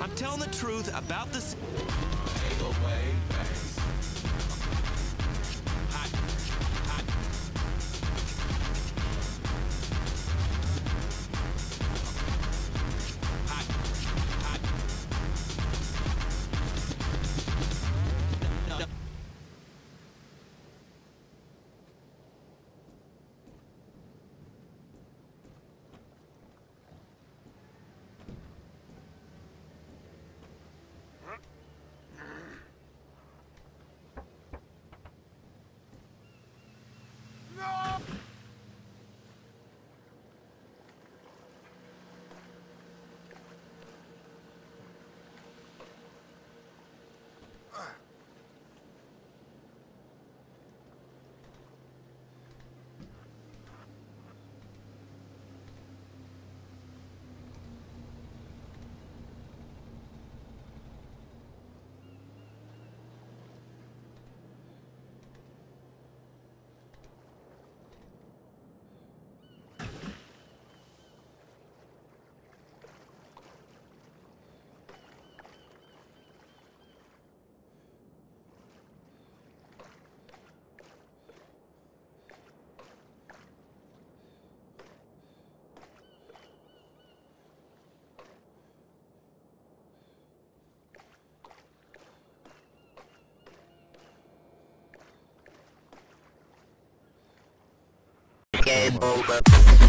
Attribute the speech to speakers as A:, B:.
A: I'm telling the truth about this.
B: Game over.